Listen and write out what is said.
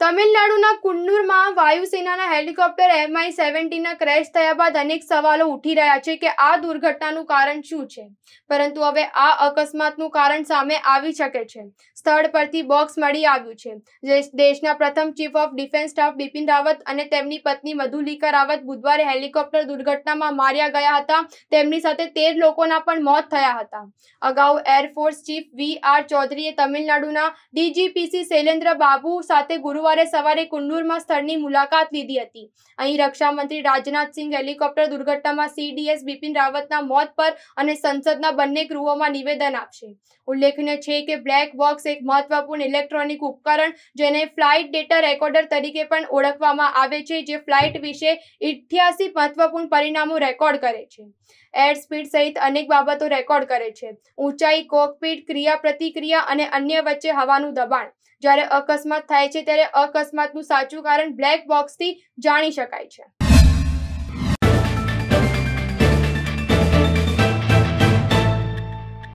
તમિલનાડુના કુન્નુરમાં વાયુસેનાના helicopter MI સેવન્ટીના crash થયા બાદ અનેક સવાલો ઉઠી રહ્યા છે કે આ દુર્ઘટનાનું કારણ શું છે? પરંતુ હવે આ અકસ્માતનું કારણ સામે આવી શકે છે. સ્થળ પરથી બોક્સ મળી આવ્યું છે. દેશના પ્રથમ chief of defence staff Bipin Rawat અને તેમની પત્ની મધુલિકા રાવત બુધવારે હેલિકોપ્ટર દુર્ઘટનામાં માર્યા ગયા હતા. તેમની સાથે તેર લોકોના પણ મોત થયા હતા. અગાઉ એરફોર્સ ચીફ વી આર ચૌધરીએ તમિલનાડુના ડીજીપીસી શૈલેન્દ્ર બાબુ સાથે ગુરુવાર ગુરુવારે સવારે કુન્નુરમાં સ્થળની મુલાકાત લીધી હતી. અહીં રક્ષામંત્રી રાજનાથસિંહ હેલિકોપ્ટર દુર્ઘટનામાં સીડીએસ બિપિન રાવતના મોત પર અને સંસદના બંને ગૃહોમાં નિવેદન આપશે. ઉલ્લેખનીય છે કે બ્લેક બોક્સ એક મહત્વપૂર્ણ ઇલેક્ટ્રોનિક ઉપકરણ જેને ફ્લાઇટ ડેટા રેકોર્ડર તરીકે પણ ઓળખવામાં આવે છે, જે ફ્લાઇટ વિશે ઇઠ્યાસી મહત્વપૂર્ણ પરિણામો રેકોર્ડ કરે છે. એર સ્પીડ સહિત અનેક બાબતો રેકોર્ડ કરે છે. ઊંચાઈ, કોકપીટ ક્રિયા પ્રતિક્રિયા અને અન્ય વચ્ચે હવાનું દબાણ. જ્યારે અકસ્માત થાય છે ત્યારે અકસ્માતનું સાચું કારણ બ્લેક બોક્સથી જાણી શકાય છે.